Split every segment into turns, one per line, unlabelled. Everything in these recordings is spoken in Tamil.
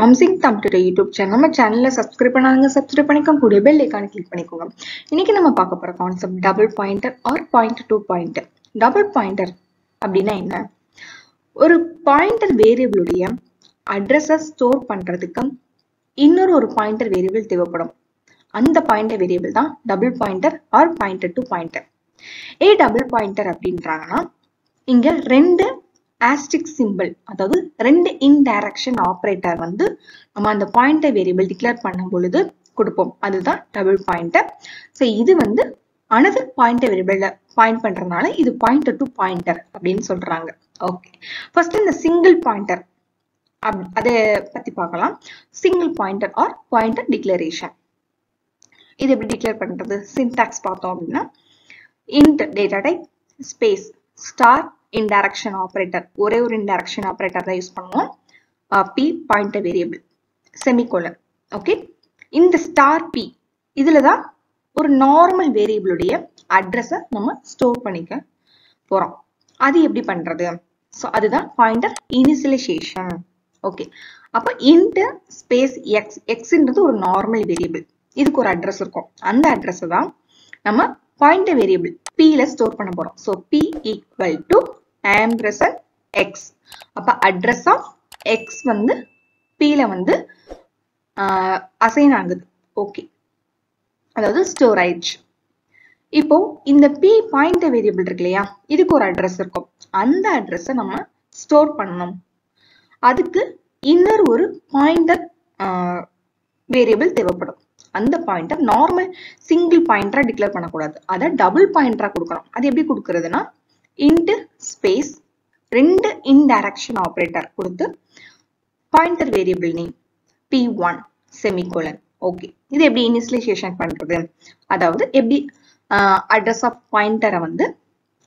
ப்ராமிசிங் தம் டு யூடியூப் சேனல் நம்ம சேனலில் சப்ஸ்கிரைப் பண்ணாங்க சப்ஸ்கிரைப் பண்ணிக்கோங்க. கூடிய பெல் ஐக்கான கிளிக் பண்ணிக்கோங்க. இன்னைக்கு நம்ம பார்க்க போகிற concept double pointer or point to pointer double pointer அப்படின்னா என்ன? ஒரு பாயிண்டர் வேரியபிளுடைய அட்ரஸை ஸ்டோர் பண்ணுறதுக்கு இன்னொரு ஒரு பாயிண்டர் வேரியபிள் தேவைப்படும். அந்த பாயிண்டர் வேரியபிள் தான் double pointer or pointer to pointer a double pointer அப்படின்றாங்கன்னா இங்கே ரெண்டு ஆஸ்டிக் சிம்பிள் அதாவது ரெண்டு இன்டைரக்ஷன் ஆப்ரேட்டர் வந்து நம்ம அந்த பாயிண்டர் வேரியபிள் டிக்ளேர் பண்ணும் பொழுது கொடுப்போம். அதுதான் டபுள் பாயிண்டர் ஸோ இது வந்து அனதர் பாயிண்டர் வேரியபிள் பாயிண்ட் பண்றதுனால இது பாயிண்டர் டு பாயிண்டர் அப்படின்னு சொல்றாங்க. ஓகே ஃபர்ஸ்ட் இந்த சிங்கிள் பாயிண்டர் அப் அதை பத்தி பார்க்கலாம். Single pointer or pointer declaration இது எப்படி டிக்ளேர் பண்றது? சின்டாக்ஸ் பார்த்தோம் அப்படின்னா int data type space star indirection operator ஒரே ஒரு இன்டைரக்ஷன் ஆப்ரேட்டர் தான் யூஸ் பண்ணுவோம். P point variable semicolon okay இந்த ஸ்டார் பி இதில் தான் ஒரு நார்மல் வேரியபிளுடைய அட்ரஸை நம்ம ஸ்டோர் பண்ணிக்க போறோம். அது எப்படி பண்றது? ஸோ அதுதான் பாயிண்டர் இனிஷியலைசேஷன் ஓகே அப்போ இன்ட் ஸ்பேஸ் எக்ஸ் எக்ஸ்ன்றது ஒரு நார்மல் வேரியபிள் இதுக்கு ஒரு அட்ரஸ் இருக்கும். அந்த அட்ரஸ் தான் நம்ம பாயிண்டர் வேரியபிள் பியில் ஸ்டோர் பண்ண போறோம். So P equal to ampersand X அப்ப அட்ரஸ் ஆஃப் எக்ஸ் வந்து பியில் வந்து அசைன் ஆகுது. ஓகே அதாவது ஸ்டோர் ஆயிடுச்சு இப்போ இந்த பி பாயிண்ட் வேரியபிள் இருக்கு இல்லையா? இதுக்கு ஒரு அட்ரஸ் இருக்கும். அந்த அட்ரஸை நம்ம ஸ்டோர் பண்ணணும். அதுக்கு இன்னொரு ஒரு பாயிண்டர் வேரியபிள் தேவைப்படும். அந்த பாயிண்டர் நார்மல் சிங்கிள் பாயிண்டரா டிக்ளேர் பண்ணக்கூடாது. அதை டபுள் பாயிண்டரா கொடுக்கணும். அது எப்படி கொடுக்கறதுனா இன்ட் ஸ்பேஸ் ரெண்டு இன்டைரக்ஷன் ஆப்ரேட்டர் கொடுத்து pointer variable name P one semicolon okay இது எப்படி இனிஷியலைசேஷன் பண்ணுறது அதாவது எப்படி அட்ரஸ் ஆஃப் பாயிண்டரை வந்து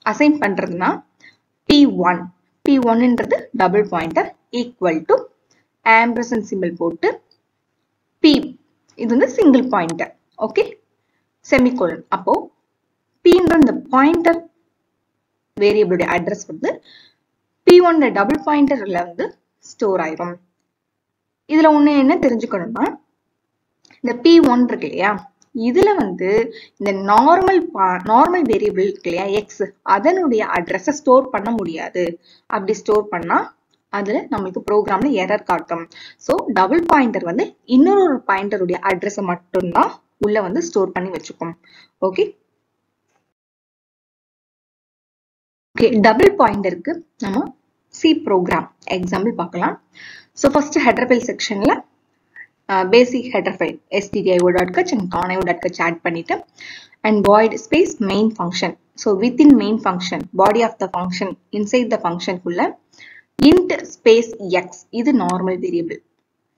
அசைன் பண்ணுறதுனா P one P ஒன்ன்றது double pointer equal to ampersand simple போட்டு பி இது வந்து சிங்கிள் பாயிண்டர் ஓகே செமிகோலன் அப்போ பின்ற இந்த பாயிண்டர் வேரியபிளுடைய அட்ரஸ் வந்து பி ஒன் டபுள் பாயிண்டர்ல வந்து ஸ்டோர் ஆயிரும். இதுல ஒண்ணு என்ன தெரிஞ்சுக்கணும்னா இந்த பி ஒன் இருக்கு இல்லையா? இதுல வந்து இந்த நார்மல் நார்மல் வேரியபிள் இருக்கு இல்லையா எக்ஸ் அதனுடைய அட்ரஸை ஸ்டோர் பண்ண முடியாது. அப்படி ஸ்டோர் பண்ணா அதுல நம்மளுக்கு ப்ரோக்ராம்ல எரர் காட்டும். ஸோ டபுள் பாயிண்டர் வந்து இன்னொரு பாயிண்டருடைய அட்ரஸை மட்டும்தான் உள்ள வந்து ஸ்டோர் பண்ணி வச்சுக்கும். ஓகே ஓகே டபுள் பாயிண்டருக்கு நம்ம சி ப்ரோக்ராம் எக்ஸாம்பிள் பார்க்கலாம். ஸோ ஃபர்ஸ்ட் ஹெடர் ஃபைல் செக்ஷன்ல பேசிக் header file STDIO dot H and conio dot H add பண்ணிட்டு and void space main function so within main function body of the function inside the ஃபங்க்ஷனுக்குள்ள இன்ட் ஸ்பேஸ் எக்ஸ் இது நார்மல் வேரியபிள்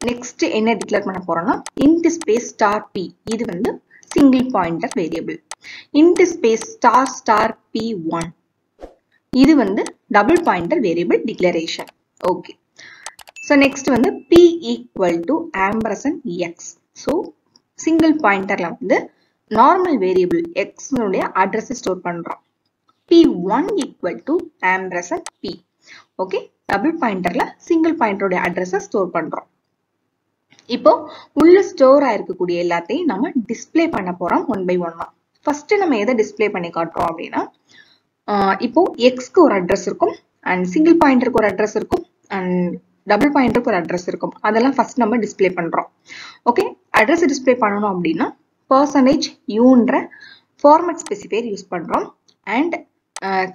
நெக்ஸ்ட் என்ன டிக்ளேர் பண்ண போறோம்னா இன்ட் ஸ்பேஸ் ஸ்டார் பி இது வந்து single pointer variable int space star star B one இது வந்து double pointer variable declaration okay so next வந்து P equal to ampersand x so single பாயிண்டர்ல வந்து நார்மல் வேரியபிள் எக்ஸ்னுடைய அட்ரஸை ஸ்டோர் பண்றோம். P one equal to ampersand P okay double பாயிண்டர்ல single பாயிண்டருடைய அட்ரஸை ஸ்டோர் பண்றோம். இப்போ உள்ள ஸ்டோர் ஆயிருக்கக்கூடிய எல்லாத்தையும் நம்ம டிஸ்பிளே பண்ண போறோம் ஒன் பை ஒன்னா ஃபர்ஸ்ட் நம்ம எதை டிஸ்பிளே பண்ணி காட்டுறோம் அப்படின்னா இப்போ எக்ஸ்க்கு ஒரு அட்ரஸ் இருக்கும் அண்ட் சிங்கிள் பாயிண்டருக்கு ஒரு அட்ரஸ் இருக்கும் அண்ட் டபுள் பாயிண்டருக்கு ஒரு அட்ரஸ் இருக்கும். அதெல்லாம் ஃபர்ஸ்ட் நம்ம டிஸ்பிளே பண்ணுறோம் ஓகே அட்ரஸ் டிஸ்பிளே பண்ணணும் அப்படின்னா பர்சன்டேஜ் யூன்ற ஃபார்மேட் ஸ்பெசிஃபையர் யூஸ் பண்ணுறோம் அண்ட்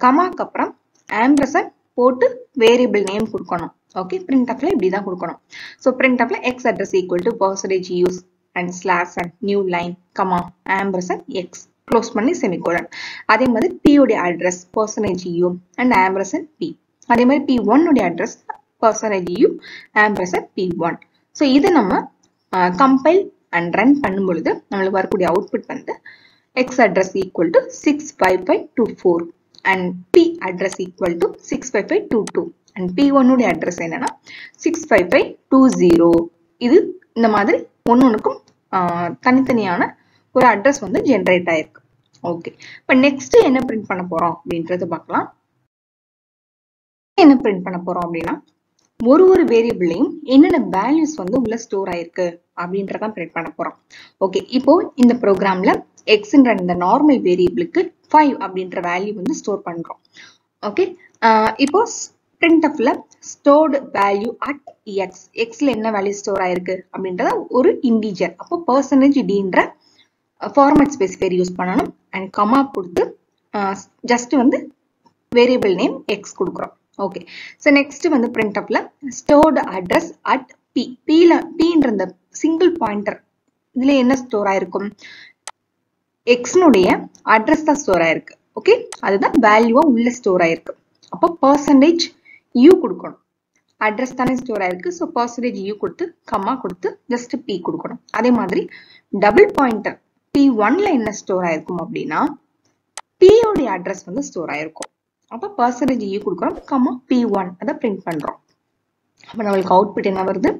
கமாக்கு அப்புறம் ஆம்பிரசன் போட்டு வேரியபிள் நேம் கொடுக்கணும். ஓகே பிரிண்ட் ஆஃப்ல இப்படி தான் கொடுக்கணும். ஸோ பிரிண்ட் ஆஃப்ல x address equal to percentage use and slash and new line comma ampersand x close பண்ணி செமிகோலன் அதே மாதிரி P address percentage u and ampersand P அதே மாதிரி P ஒன்னுடைய address percentage u ampersand P one so இதை நம்ம கம்பைல் அண்ட் ரன் பண்ணும் பொழுது நம்மளுக்கு வரக்கூடிய அவுட்புட் வந்து x address equal to six five five two four and P address equal to six five five two two and P ஒன்னுடைய address என்னன்னா six five five two zero இது இந்த மாதிரி ஒன்று ஒன்றுக்கும் தனித்தனியான ஒரு அட்ரஸ் வந்து ஜென்ரேட் ஆயிருக்கு. ஓகே இப்போ நெக்ஸ்ட் என்ன பிரிண்ட் பண்ண போறோம் அப்படின்றத பார்க்கலாம். என்ன பிரிண்ட் பண்ண போறோம் அப்படின்னா ஒரு ஒரு வேரியபிளையும் என்னென்ன வேல்யூஸ் வந்து உள்ள ஸ்டோர் ஆயிருக்கு அப்படின்றதான் பிரிண்ட் பண்ண போறோம். ஓகே இப்போ இந்த ப்ரோக்ராம்ல எக்ஸ்ன்ற இந்த நார்மல் வேரியபிளுக்கு ஃபைவ் அப்படின்ற வேல்யூ வந்து ஸ்டோர் பண்றோம். ஓகே இப்போ பிரிண்ட்எஃப்ல ஸ்டோர்டு வேல்யூ அட் எக்ஸ் எக்ஸ்ல என்ன வேல்யூ ஸ்டோர் ஆயிருக்கு அப்படின்றத ஒரு இன்டீஜர் அப்போ பர்சன்டேஜ் டின்ற ஃபார்மேட் ஸ்பெசிஃபையர் யூஸ் பண்ணணும். அண்ட் கமா கொடுத்து ஜஸ்ட் வந்து வேரியபிள் நேம் எக்ஸ் கொடுக்குறோம். ஓகே ஸோ நெக்ஸ்ட் வந்து பிரிண்ட்அப்ல ஸ்டோர்டு அட்ரஸ் அட் பி பில பின்ற இந்த சிங்கிள் பாயிண்டர் இதுல என்ன ஸ்டோர் ஆயிருக்கும்? எக்ஸ்னுடைய அட்ரஸ் தான் ஸ்டோர் ஆயிருக்கு. ஓகே அதுதான் வேல்யூவா உள்ள ஸ்டோர் ஆயிருக்கு. அப்போ பர்சன்டேஜ் யூ கொடுக்கணும். அட்ரஸ் தானே ஸ்டோர் ஆயிருக்கு. ஸோ பர்சன்டேஜ் யூ கொடுத்து கம்மா கொடுத்து ஜஸ்ட் பி கொடுக்கணும். அதே மாதிரி டபுள் பாயிண்டர் பி ஒன்ல என்ன ஸ்டோர் ஆயிருக்கும் அப்படின்னா பியோடைய அட்ரஸ் வந்து ஸ்டோர் ஆயிருக்கும். அப்போ பர்சன்டேஜ் இ e கொடுக்குறோம் கம்மா பி ஒன் அதை பிரிண்ட் பண்ணுறோம் அப்போ நம்மளுக்கு அவுட்புட் என்ன வருது?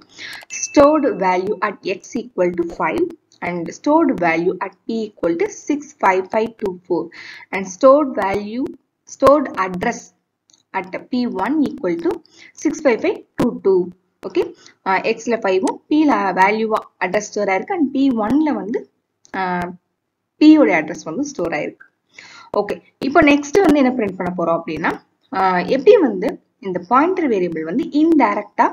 Stored value at x equal to five and stored value at p equal to 65524 and stored value stored address at p1 equal to 65522 okay எக்ஸ்ல ஃபைவும் பில வேல்யூ அட்ரஸ் ஸ்டோர் ஆயிருக்கு அண்ட் பி ஒன்ல வந்து பியோட அட்ரஸ் வந்து ஸ்டோர் ஆயிருக்கு. ஓகே இப்போ நெக்ஸ்ட் வந்து என்ன பிரிண்ட் பண்ண போறோம் அப்படின்னா எப்படி வந்து இந்த பாயிண்டர் வேரியபிள் வந்து இன்டைரக்டா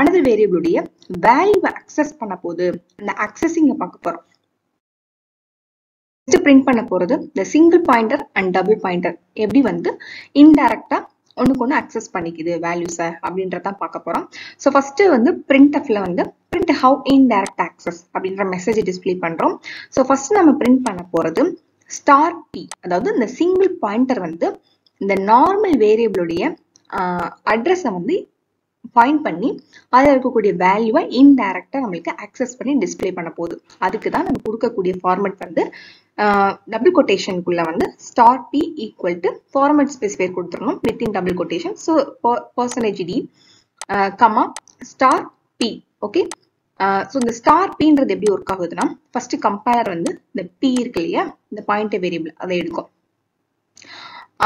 அனதர் வேரியபிளுடைய வேல்யூவை அக்சஸ் பண்ண போது அந்த அக்சஸிங்க பார்க்க போறோம். பிரிண்ட் பண்ண போறது இந்த single pointer and double pointer எப்படி வந்து இன்டைரக்டா ஒன்றுக்கு ஒன்று அக்சஸ் பண்ணிக்குது வேல்யூஸை அப்படின்றதான் பார்க்க போறோம். ஸோ ஃபர்ஸ்ட் வந்து பிரிண்ட் அப்ல வந்து பிரிண்ட் ஹவு இன்டைரக்ட் ஆக்சஸ் அப்படின்ற மெசேஜ் டிஸ்பிளே பண்றோம். ஸோ ஃபர்ஸ்ட் நம்ம பிரிண்ட் பண்ண போறது ஸ்டார் பி அதாவது இந்த சிங்கிள் பாயிண்டர் வந்து இந்த நார்மல் வேரியபிளுடைய அட்ரஸை வந்து பாயிண்ட் பண்ணி அதில் இருக்கக்கூடிய வேல்யூவை இன்டைரக்டாக நம்மளுக்கு அக்சஸ் பண்ணி டிஸ்பிளே பண்ண போகுது. அதுக்கு தான் நம்ம கொடுக்கக்கூடிய ஃபார்மெட் வந்து டபுள் கொட்டேஷனுக்குள்ள வந்து star P equal to format specifier கொடுத்துடணும். Within double quotation so percentage d comma star P okay so uh, இந்த ஸ்டார் பின்றது எப்படி ஒர்க் ஆகுதுன்னா ஃபர்ஸ்ட் கம்பேர் வந்து இந்த பி இருக்கு இல்லையா? இந்த பாயிண்ட் வேரியபிள் அதை எடுக்கும்.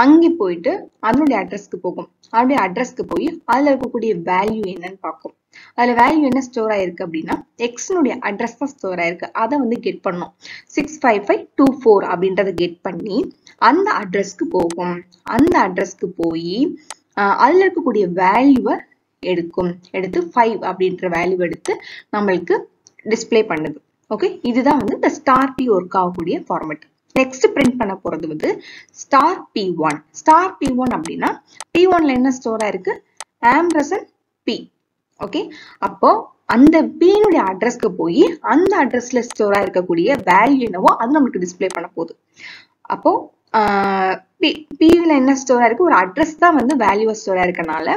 அங்கே போயிட்டு அதனுடைய அட்ரஸ்க்கு போகும். அதனுடைய அட்ரஸ்க்கு போய் அதுல இருக்கக்கூடிய வேல்யூ என்னன்னு பார்க்கும். அதுல வேல்யூ என்ன ஸ்டோர் ஆயிருக்கு அப்படின்னா எக்ஸ்னுடைய அட்ரஸ் தான் ஸ்டோர் ஆயிருக்கு. அதை வந்து கெட் பண்ணும். Six five five two four அப்படின்றத கெட் பண்ணி அந்த அட்ரஸ்க்கு போகும். அந்த அட்ரஸ்க்கு போய் அதில் இருக்கக்கூடிய வேல்யூவை எடுக்கும். எடுத்து ஃபைவ் அப்படின்ற வேல்யூ எடுத்து நம்மளுக்கு டிஸ்பிளே பண்ணுது. ஓகே இதுதான் வந்து இந்த ஸ்டார் பி ஒர்க் ஆகக்கூடிய ஃபார்மெட் நெக்ஸ்ட் பிரிண்ட் பண்ண போறது வந்து star P one star P one அப்படின்னா பி ஒன்ல என்ன ஸ்டோர் ஆயிருக்கு ஆம்ரசன் பி ஓகே அப்போ அந்த பீனுடைய அட்ரஸ்க்கு போய் அந்த அட்ரஸ்ல ஸ்டோர் இருக்கக்கூடிய வேல்யூ என்னவோ அது நம்மளுக்கு டிஸ்பிளே பண்ண போகுது. அப்போ பி என்ன ஸ்டோர் இருக்கு? ஒரு அட்ரஸ் தான் வந்து வேல்யூவா ஸ்டோர் இருக்கனால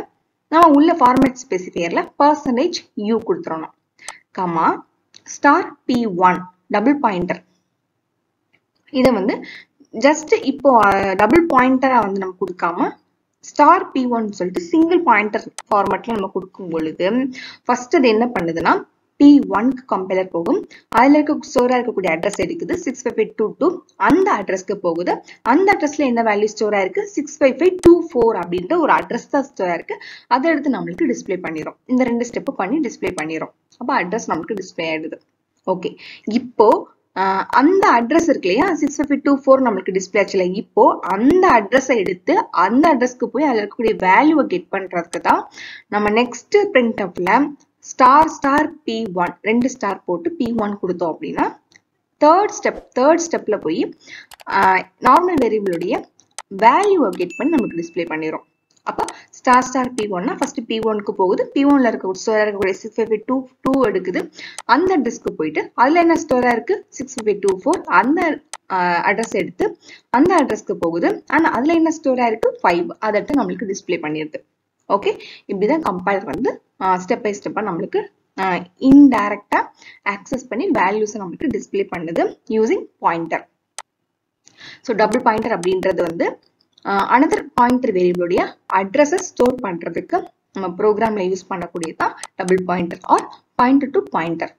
நம்ம உள்ள ஃபார்மேட் ஸ்பெசிஃபையர்ல பர்சன்டேஜ் யூ கொடுத்துடணும் comma star P one double pointer இதை வந்து ஜஸ்ட் இப்போ டபுள் பாயிண்டரா வந்து நம்ம கொடுக்காம ஸ்டார் பி ஒன் சொல்லிட்டு சிங்கிள் பாயிண்டர் ஃபார்மேட்ல நம்ம கொடுக்கும் பொழுது ஃபர்ஸ்ட் அது என்ன பண்ணுதுன்னா பி ஒன்க்கு கம்பேலர் போகும். அதில் இருக்க ஸ்டோராக இருக்கக்கூடிய அட்ரஸ் எடுக்குது. Six five five two two அந்த அட்ரஸ்க்கு போகுது. அந்த அட்ரஸ்ல என்ன வேல்யூ ஸ்டோராக இருக்கு? Six five five two four அப்படின்ற ஒரு அட்ரஸ் தான் ஸ்டோராக இருக்கு. அதை எடுத்து நம்மளுக்கு டிஸ்பிளே பண்ணிடும் இந்த ரெண்டு ஸ்டெப்பு பண்ணி டிஸ்பிளே பண்ணிடும் அப்போ அட்ரஸ் நம்மளுக்கு டிஸ்பிளே ஆயிடுது. ஓகே இப்போ அந்த அட்ரஸ் இருக்கு இல்லையா? சிக்ஸ் ஃபைவ் டூ ஃபோர் நம்மளுக்கு டிஸ்பிளே ஆச்சுல இப்போ அந்த அட்ரஸை எடுத்து அந்த அட்ரஸ்க்கு போய் அதில் இருக்கக்கூடிய வேல்யூவை கெட் பண்ணுறதுக்கு தான் நம்ம நெக்ஸ்ட் பிரிண்ட் அப்ல ஸ்டார் ஸ்டார் பி ஒன் ரெண்டு ஸ்டார் போட்டு பி ஒன் கொடுத்தோம் அப்படின்னா தேர்ட் ஸ்டெப் தேர்ட் ஸ்டெப்பில் போய் நார்மல் வேரியபிளுடைய வேல்யூவை கெட் பண்ணி நமக்கு டிஸ்பிளே பண்ணிடும் அப்போ ஸ்டார் ஸ்டார் பி ஒன்னா ஃபர்ஸ்ட் பி ஒன்க்கு போகுது. பி ஒன்ல இருக்க ஸ்டோரா இருக்கக்கூடிய சிக்ஸ் ஃபைவ் டூ டூ எடுக்குது. அந்த அட்ரஸ்க்கு போயிட்டு அதுல என்ன ஸ்டோரா இருக்கு? சிக்ஸ் ஃபைவ் டூ ஃபோர் அந்த அட்ரஸ் எடுத்து அந்த அட்ரஸ்க்கு போகுது. ஆனால் அதில் என்ன ஸ்டோராக இருக்கு? ஃபைவ் அதை எடுத்து நம்மளுக்கு டிஸ்பிளே பண்ணிடுது ஓகே இப்படிதான் கம்பைலர் வந்து ஸ்டெப் பை ஸ்டெப்பா நம்மளுக்கு இன்டைரக்டா ஆக்சஸ் பண்ணி வேல்யூஸை நம்மளுக்கு டிஸ்பிளே பண்ணுது using pointer so double pointer அப்படின்றது வந்து அனதர் பாயிண்டர் வேரியபிளுடைய அட்ரஸை ஸ்டோர் பண்றதுக்கு நம்ம ப்ரோக்ராம்ல use பண்ணக்கூடியதான் double pointer or pointer to pointer